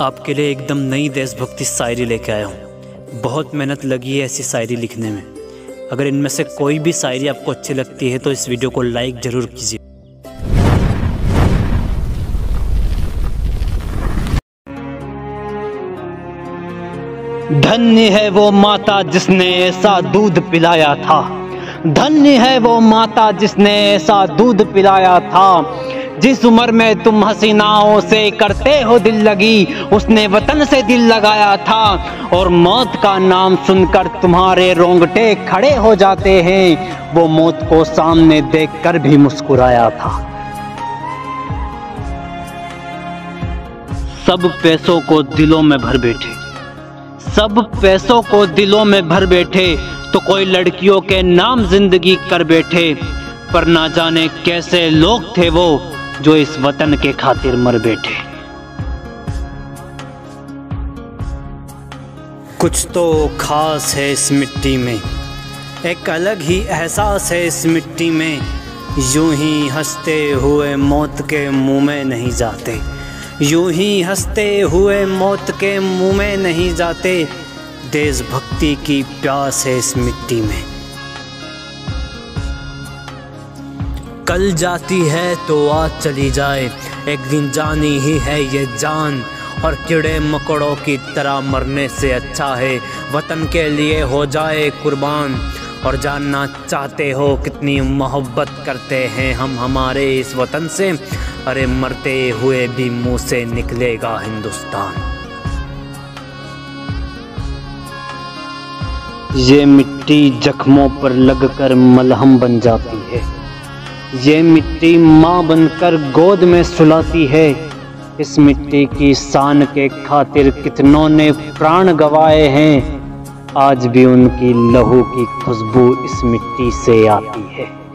आपके लिए एकदम नई देशभक्ति शायरी लेके आया हूँ। बहुत मेहनत लगी है ऐसी शायरी लिखने में। अगर इनमें से कोई भी शायरी आपको अच्छी लगती है तो इस वीडियो को लाइक ज़रूर कीजिए। धन्य है वो माता जिसने ऐसा दूध पिलाया था। धन्य है वो माता जिसने ऐसा दूध पिलाया था। जिस उम्र में तुम हसीनाओं से करते हो दिल लगी, उसने वतन से दिल लगाया था। और मौत का नाम सुनकर तुम्हारे रोंगटे खड़े हो जाते हैं। वो मौत को सामने देखकर भी मुस्कुराया था। सब पैसों को दिलों में भर बैठे। सब पैसों को दिलों में भर बैठे तो कोई लड़कियों के नाम ज़िंदगी कर बैठे। पर ना जाने कैसे लोग थे वो। जो इस वतन के खातिर मर बैठे। कुछ तो खास है इस मिट्टी में। एक अलग ही एहसास है इस मिट्टी में। यूँ ही हँसते हुए मौत के मुँह में नहीं जाते। यूँ ही हँसते हुए मौत के मुँह में नहीं जाते। देशभक्ति की प्यास है इस मिट्टी में। कल जाती है तो आज चली जाए। एक दिन जानी ही है ये जान, और कीड़े मकोड़ों की तरह मरने से अच्छा है। वतन के लिए हो जाए कुर्बान, और जानना चाहते हो कितनी मोहब्बत करते हैं हम हमारे इस वतन से। अरे मरते हुए भी मुँह से निकलेगा हिंदुस्तान। ये मिट्टी जख्मों पर लगकर मलहम बन जाती है। ये मिट्टी माँ बनकर गोद में सुलाती है। इस मिट्टी की शान के खातिर कितनों ने प्राण गवाए हैं। आज भी उनकी लहू की खुशबू इस मिट्टी से आती है।